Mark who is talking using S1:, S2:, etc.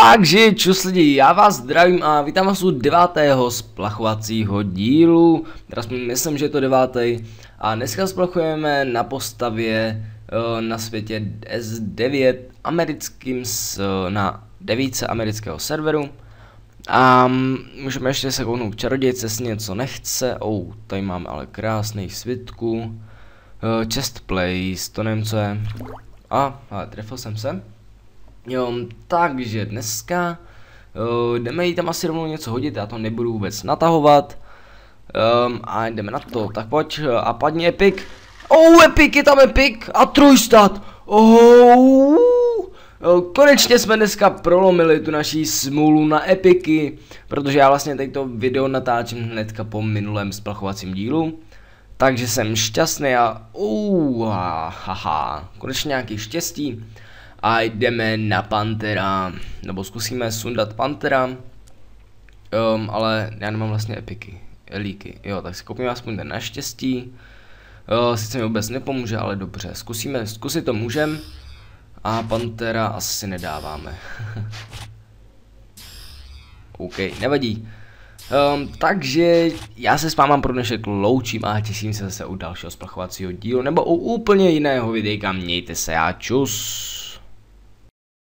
S1: Takže čus lidi, já vás zdravím a vítám vás u devátého splachovacího dílu, teda myslím, že je to devátý. A dneska splachujeme na postavě uh, na světě S9 americkým uh, na devíce amerického serveru. A můžeme ještě se kouknout k čarodějce, jestli něco nechce. Oh, tady mám ale krásný svitku. Uh, chest place, to nevím co je. A, ale trefil jsem se. Jo, takže dneska uh, jdeme jí tam asi rovnou něco hodit, já to nebudu vůbec natahovat. Um, a jdeme na to, tak pojď a padni Epic. Oh, Epic, je tam Epic a trojstat. Oh, konečně jsme dneska prolomili tu naší smůlu na Epiky, protože já vlastně teď to video natáčím hnedka po minulém splachovacím dílu. Takže jsem šťastný a uh, haha, konečně nějaký štěstí a jdeme na Pantera, nebo zkusíme sundat Pantera, um, ale já nemám vlastně epiky, elíky, jo, tak si koupíme aspoň ten naštěstí, uh, sice mi vůbec nepomůže, ale dobře, zkusíme, zkusit to můžem, a Pantera asi nedáváme. OK, nevadí. Um, takže já se s váma pro dnešek loučím a těším se zase u dalšího splachovacího dílu nebo u úplně jiného videjka. Mějte se a čus.